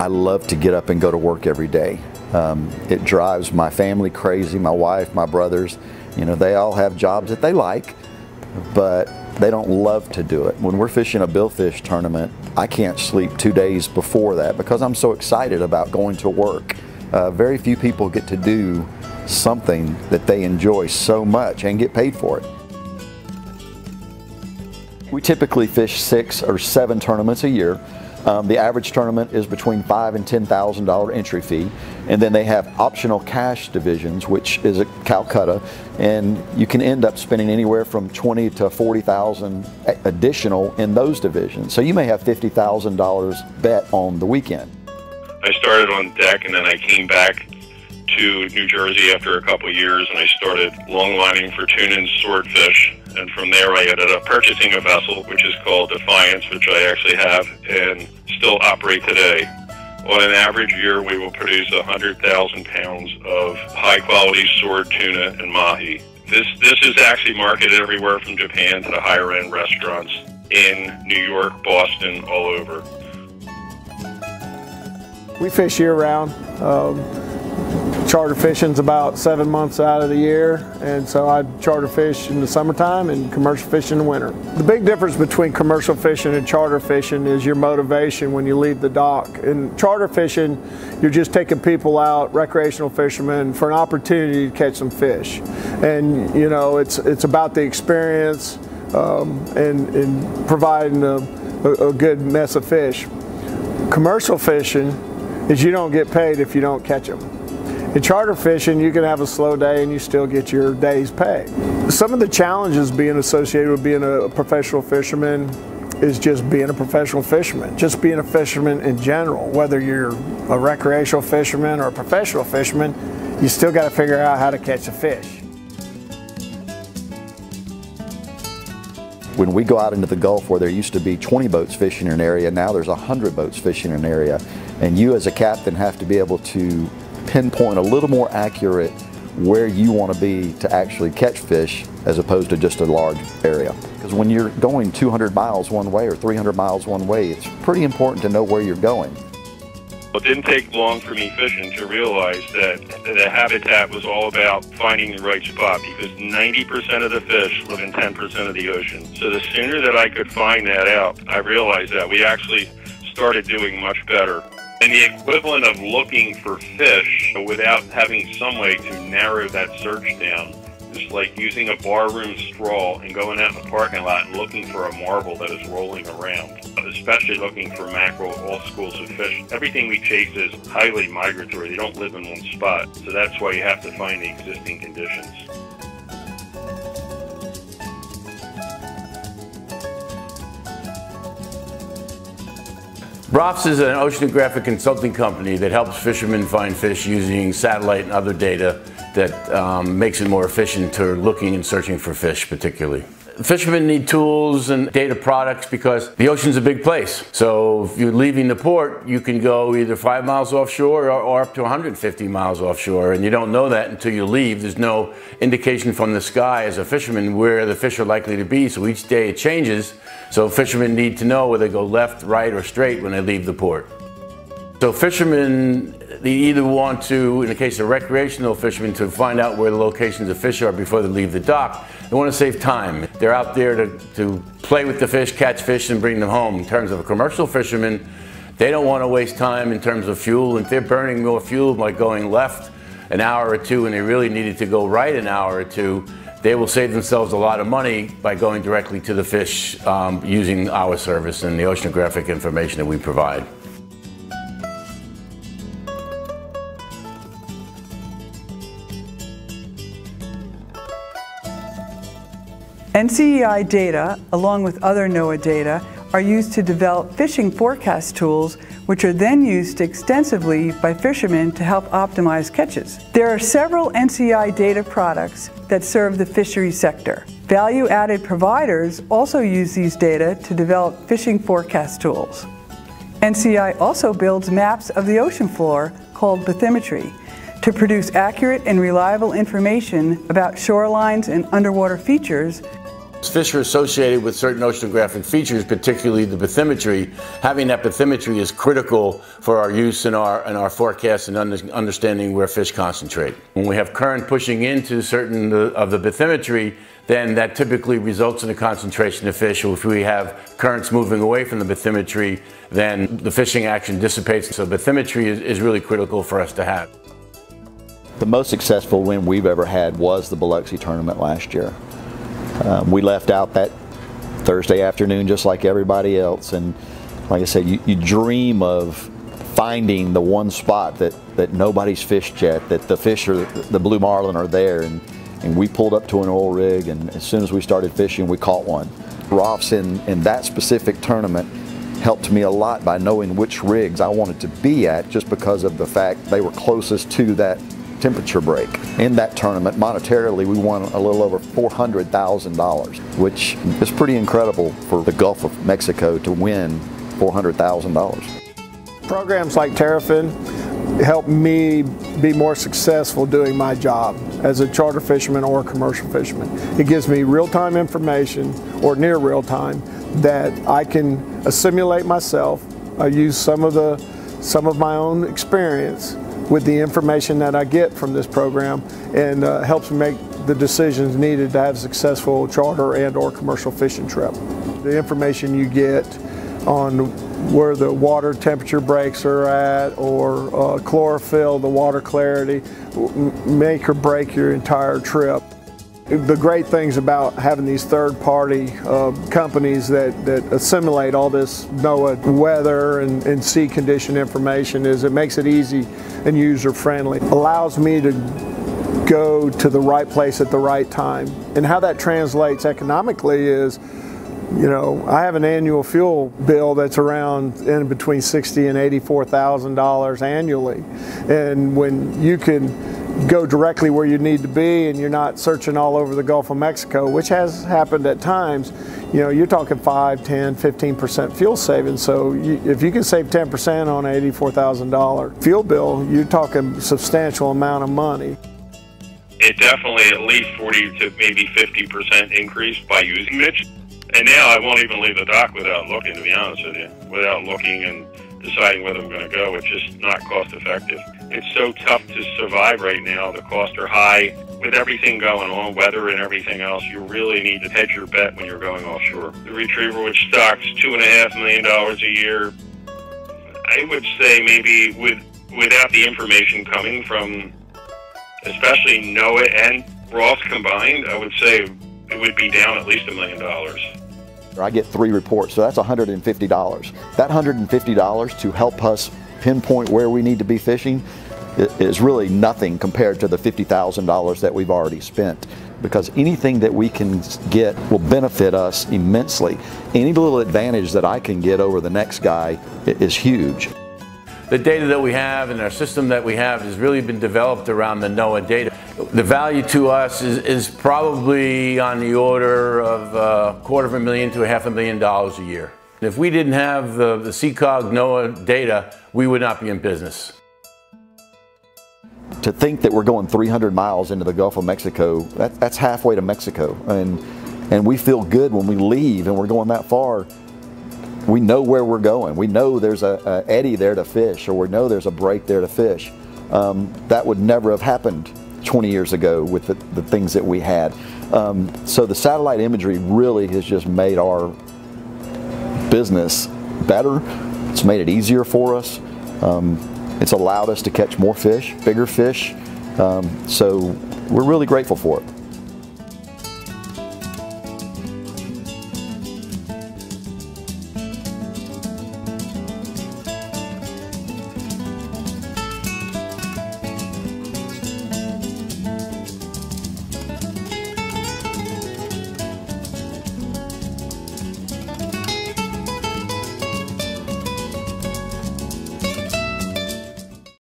I love to get up and go to work every day. Um, it drives my family crazy, my wife, my brothers. You know, they all have jobs that they like, but they don't love to do it. When we're fishing a billfish tournament, I can't sleep two days before that because I'm so excited about going to work. Uh, very few people get to do something that they enjoy so much and get paid for it. We typically fish six or seven tournaments a year. Um, the average tournament is between five and ten thousand dollar entry fee, and then they have optional cash divisions, which is at Calcutta, and you can end up spending anywhere from twenty to forty thousand additional in those divisions. So you may have fifty thousand dollars bet on the weekend. I started on deck, and then I came back to New Jersey after a couple years, and I started longlining for tuna and swordfish. And from there, I ended up purchasing a vessel, which is called Defiance, which I actually have and still operate today. On an average year, we will produce 100,000 pounds of high quality sword tuna and mahi. This, this is actually marketed everywhere from Japan to the higher end restaurants in New York, Boston, all over. We fish year round. Um, charter fishing's about seven months out of the year, and so I charter fish in the summertime and commercial fish in the winter. The big difference between commercial fishing and charter fishing is your motivation when you leave the dock. In charter fishing, you're just taking people out, recreational fishermen, for an opportunity to catch some fish. And you know, it's, it's about the experience um, and, and, providing a, a, a good mess of fish. Commercial fishing is you don't get paid if you don't catch them. In charter fishing, you can have a slow day and you still get your day's pay. Some of the challenges being associated with being a professional fisherman is just being a professional fisherman, just being a fisherman in general. Whether you're a recreational fisherman or a professional fisherman, you still got to figure out how to catch a fish. When we go out into the Gulf where there used to be 20 boats fishing in an area, now there's 100 boats fishing in an area. And you as a captain have to be able to pinpoint a little more accurate where you want to be to actually catch fish as opposed to just a large area. Because when you're going 200 miles one way or 300 miles one way, it's pretty important to know where you're going. It didn't take long for me fishing to realize that the habitat was all about finding the right spot because 90% of the fish live in 10% of the ocean. So the sooner that I could find that out, I realized that we actually started doing much better. And the equivalent of looking for fish without having some way to narrow that search down is like using a barroom straw and going out in the parking lot and looking for a marble that is rolling around, especially looking for mackerel, all schools of fish. Everything we chase is highly migratory. They don't live in one spot. So that's why you have to find the existing conditions. ROFFS is an oceanographic consulting company that helps fishermen find fish using satellite and other data that um, makes it more efficient to looking and searching for fish particularly. Fishermen need tools and data products because the ocean's a big place. So if you're leaving the port, you can go either five miles offshore or, or, up to 150 miles offshore, and you don't know that until you leave. There's no indication from the sky as a fisherman where the fish are likely to be, so each day it changes. So fishermen need to know whether they go left, right, or straight when they leave the port. So fishermen, they either want to, in the case of recreational fishermen, to find out where the locations of fish are before they leave the dock. They want to save time. They're out there to, to play with the fish, catch fish, and bring them home. In terms of a commercial fisherman, they don't want to waste time in terms of fuel. If they're burning more fuel by going left an hour or two and they really needed to go right an hour or two, they will save themselves a lot of money by going directly to the fish um, using our service and the oceanographic information that we provide. NCEI data, along with other NOAA data, are used to develop fishing forecast tools which are then used extensively by fishermen to help optimize catches. There are several NCEI data products that serve the fishery sector. Value-added providers also use these data to develop fishing forecast tools. NCEI also builds maps of the ocean floor called bathymetry to produce accurate and reliable information about shorelines and underwater features Fish are associated with certain oceanographic features, particularly the bathymetry. Having that bathymetry is critical for our use in our, in our forecast and understanding where fish concentrate. When we have current pushing into certain uh, of the bathymetry, then that typically results in a concentration of fish. If we have currents moving away from the bathymetry, then the fishing action dissipates. So bathymetry is, is really critical for us to have. The most successful win we've ever had was the Biloxi tournament last year. Um, we left out that Thursday afternoon just like everybody else and like I said, you, you dream of finding the one spot that, that nobody's fished yet, that the fish are, the blue marlin are there and and we pulled up to an oil rig and as soon as we started fishing we caught one. Roffs in, in that specific tournament helped me a lot by knowing which rigs I wanted to be at just because of the fact they were closest to that temperature break. In that tournament, monetarily, we won a little over $400,000, which is pretty incredible for the Gulf of Mexico to win $400,000. Programs like Terrafin help me be more successful doing my job as a charter fisherman or a commercial fisherman. It gives me real-time information or near real-time that I can assimilate myself. I use some of the some of my own experience with the information that I get from this program and uh, helps me make the decisions needed to have a successful charter and or commercial fishing trip. The information you get on where the water temperature breaks are at or uh, chlorophyll, the water clarity, make or break your entire trip. The great things about having these third-party uh, companies that, that assimilate all this NOAA weather and, and sea condition information is it makes it easy and user-friendly. Allows me to go to the right place at the right time. And how that translates economically is you know, I have an annual fuel bill that's around in between sixty and eighty-four thousand dollars annually, and when you can go directly where you need to be and you're not searching all over the Gulf of Mexico, which has happened at times, you know, you're talking 5, 10, 15% fuel savings. So you, if you can save 10% on an $84,000 fuel bill, you're talking substantial amount of money. It definitely at least 40 to maybe 50% increase by using Mitch. And now I won't even leave the dock without looking, to be honest with you. Without looking and deciding whether I'm going to go. It's just not cost effective. It's so tough to survive right now. The costs are high. With everything going on, weather and everything else, you really need to hedge your bet when you're going offshore. The retriever, which stocks two and a half million dollars a year, I would say maybe with without the information coming from especially NOAA and ROFFS combined, I would say it would be down at least a million dollars. I get three reports, so that's $150. That $150 to help us pinpoint where we need to be fishing is really nothing compared to the $50,000 that we've already spent because anything that we can get will benefit us immensely. Any little advantage that I can get over the next guy is huge. The data that we have and our system that we have has really been developed around the NOAA data. The value to us is, is probably on the order of a quarter of a million to a half a million dollars a year. If we didn't have the, the SECOG NOAA data, we would not be in business. To think that we're going 300 miles into the Gulf of Mexico, that, that's halfway to Mexico. And, and we feel good when we leave and we're going that far. We know where we're going. We know there's a, a eddy there to fish or we know there's a break there to fish. Um, that would never have happened 20 years ago with the, the things that we had. Um, so the satellite imagery really has just made our business better. It's made it easier for us. Um, it's allowed us to catch more fish, bigger fish. Um, so we're really grateful for it.